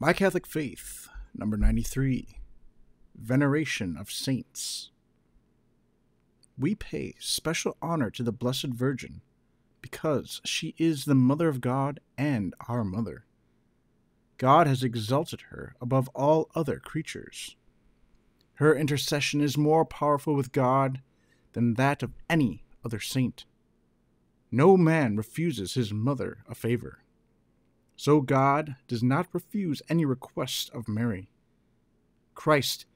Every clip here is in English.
My Catholic Faith, number 93 Veneration of Saints. We pay special honor to the Blessed Virgin because she is the Mother of God and our Mother. God has exalted her above all other creatures. Her intercession is more powerful with God than that of any other saint. No man refuses his mother a favor. So God does not refuse any request of Mary. Christ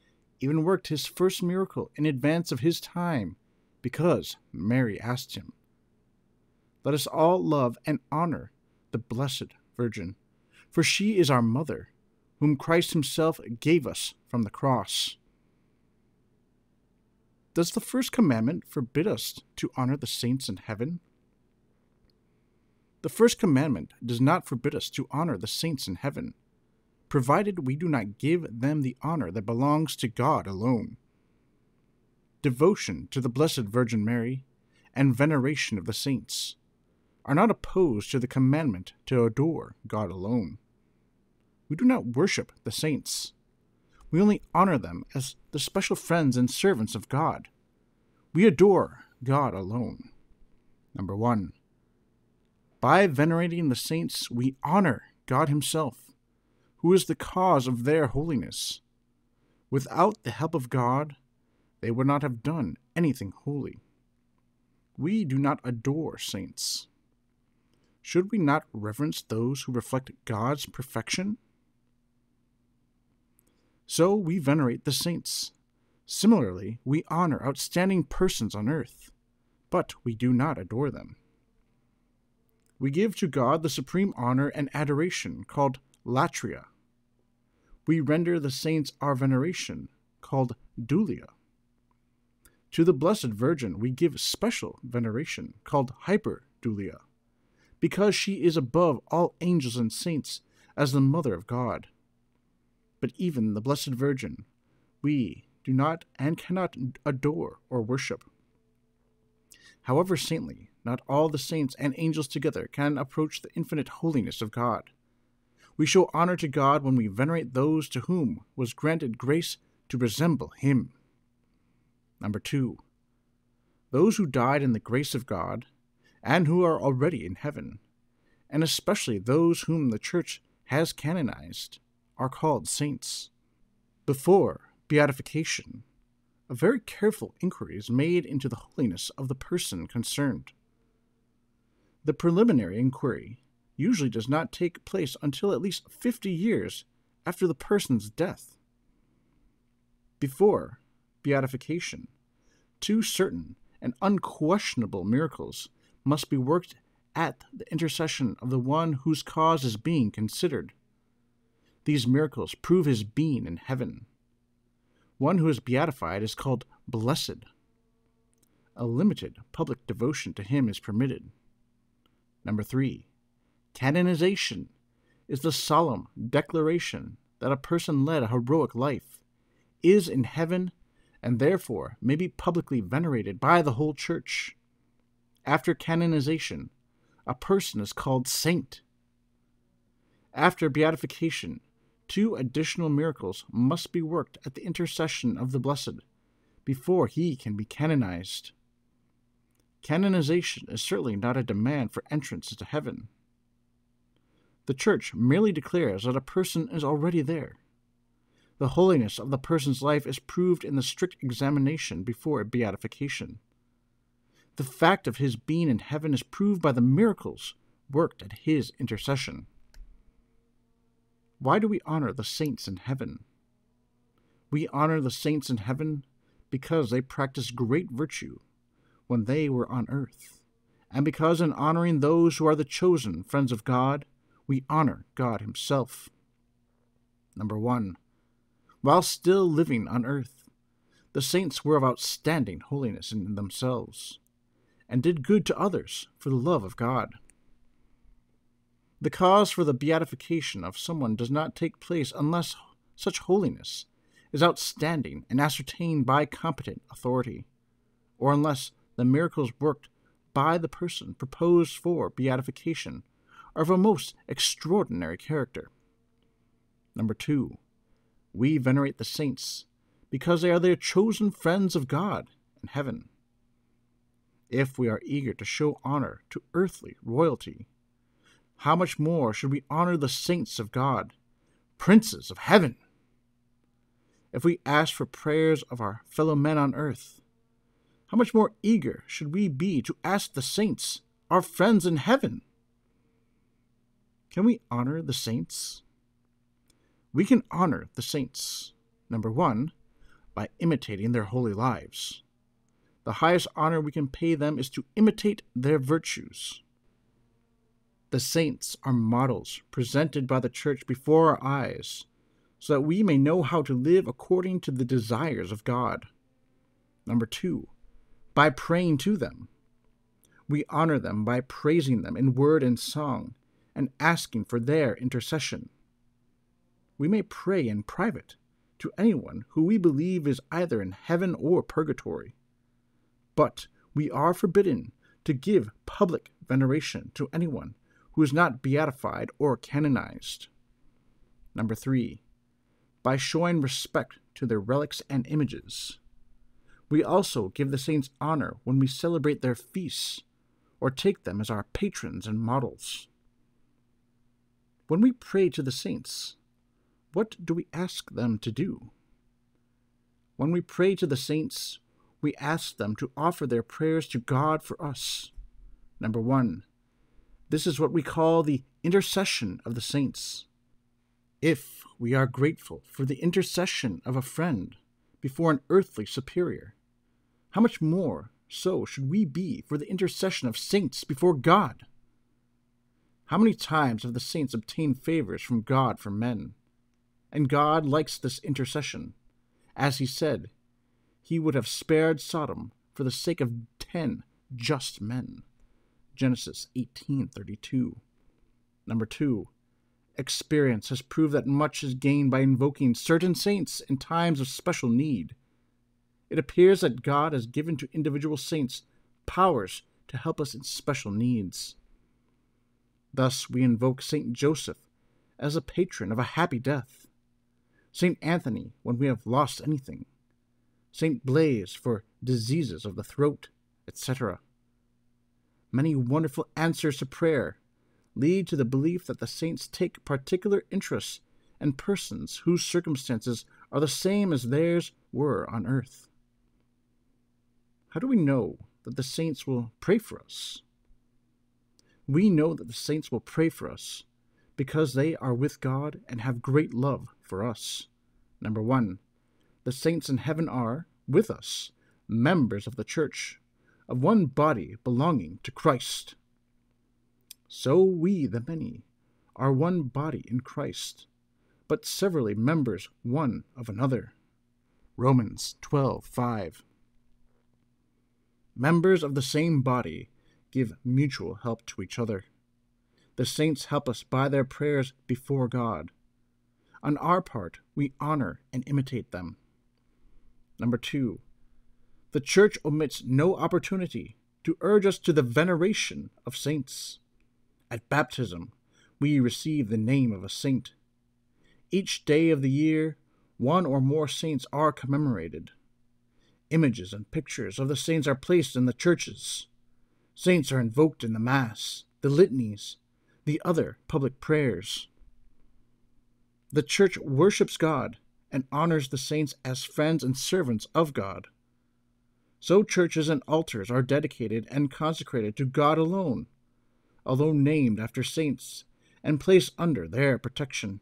even worked his first miracle in advance of his time because Mary asked him. Let us all love and honor the Blessed Virgin, for she is our mother, whom Christ himself gave us from the cross. Does the first commandment forbid us to honor the saints in heaven? The first commandment does not forbid us to honor the saints in heaven, provided we do not give them the honor that belongs to God alone. Devotion to the Blessed Virgin Mary and veneration of the saints are not opposed to the commandment to adore God alone. We do not worship the saints. We only honor them as the special friends and servants of God. We adore God alone. Number one, by venerating the saints, we honor God Himself, who is the cause of their holiness. Without the help of God, they would not have done anything holy. We do not adore saints. Should we not reverence those who reflect God's perfection? So we venerate the saints. Similarly, we honor outstanding persons on earth, but we do not adore them we give to God the supreme honor and adoration, called latria. We render the saints our veneration, called dulia. To the Blessed Virgin we give special veneration, called hyperdulia, because she is above all angels and saints as the Mother of God. But even the Blessed Virgin we do not and cannot adore or worship. However saintly, not all the saints and angels together can approach the infinite holiness of God. We show honor to God when we venerate those to whom was granted grace to resemble Him. Number two, those who died in the grace of God and who are already in heaven, and especially those whom the Church has canonized, are called saints. Before beatification, a very careful inquiry is made into the holiness of the person concerned. The preliminary inquiry usually does not take place until at least 50 years after the person's death. Before beatification, two certain and unquestionable miracles must be worked at the intercession of the one whose cause is being considered. These miracles prove his being in heaven. One who is beatified is called blessed. A limited public devotion to him is permitted. Number three, canonization is the solemn declaration that a person led a heroic life, is in heaven, and therefore may be publicly venerated by the whole Church. After canonization, a person is called saint. After beatification, two additional miracles must be worked at the intercession of the Blessed before he can be canonized. Canonization is certainly not a demand for entrance into heaven. The Church merely declares that a person is already there. The holiness of the person's life is proved in the strict examination before beatification. The fact of his being in heaven is proved by the miracles worked at his intercession. Why do we honor the saints in heaven? We honor the saints in heaven because they practice great virtue when they were on earth. And because in honoring those who are the chosen friends of God, we honor God Himself. Number one, while still living on earth, the saints were of outstanding holiness in themselves, and did good to others for the love of God. The cause for the beatification of someone does not take place unless such holiness is outstanding and ascertained by competent authority, or unless the miracles worked by the person proposed for beatification are of a most extraordinary character. Number two, we venerate the saints because they are the chosen friends of God and heaven. If we are eager to show honor to earthly royalty, how much more should we honor the saints of God, princes of heaven? If we ask for prayers of our fellow men on earth, how much more eager should we be to ask the saints, our friends in heaven? Can we honor the saints? We can honor the saints, number one, by imitating their holy lives. The highest honor we can pay them is to imitate their virtues. The saints are models presented by the Church before our eyes, so that we may know how to live according to the desires of God. Number two, by praying to them. We honor them by praising them in word and song and asking for their intercession. We may pray in private to anyone who we believe is either in heaven or purgatory but we are forbidden to give public veneration to anyone who is not beatified or canonized. Number three, by showing respect to their relics and images. We also give the saints honor when we celebrate their feasts or take them as our patrons and models. When we pray to the saints, what do we ask them to do? When we pray to the saints, we ask them to offer their prayers to God for us. Number one, this is what we call the intercession of the saints. If we are grateful for the intercession of a friend before an earthly superior, how much more so should we be for the intercession of saints before God? How many times have the saints obtained favors from God for men? And God likes this intercession. As he said, he would have spared Sodom for the sake of ten just men. Genesis 18:32. Number 2. Experience has proved that much is gained by invoking certain saints in times of special need. It appears that God has given to individual saints powers to help us in special needs. Thus, we invoke Saint Joseph as a patron of a happy death, Saint Anthony when we have lost anything, St. Blaise for diseases of the throat, etc. Many wonderful answers to prayer lead to the belief that the saints take particular interest in persons whose circumstances are the same as theirs were on earth. How do we know that the saints will pray for us? We know that the saints will pray for us because they are with God and have great love for us. Number one, the saints in heaven are, with us, members of the church, of one body belonging to Christ. So we, the many, are one body in Christ, but severally members one of another. Romans 12:5. Members of the same body give mutual help to each other. The saints help us by their prayers before God. On our part, we honor and imitate them. Number two, the Church omits no opportunity to urge us to the veneration of saints. At baptism, we receive the name of a saint. Each day of the year, one or more saints are commemorated. Images and pictures of the saints are placed in the churches. Saints are invoked in the Mass, the litanies, the other public prayers. The Church worships God and honors the saints as friends and servants of God. So churches and altars are dedicated and consecrated to God alone, although named after saints and placed under their protection.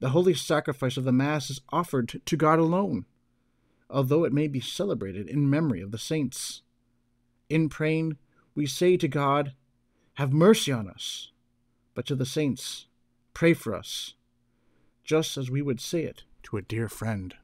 The holy sacrifice of the Mass is offered to God alone, although it may be celebrated in memory of the saints. In praying, we say to God, Have mercy on us, but to the saints, Pray for us, just as we would say it to a dear friend.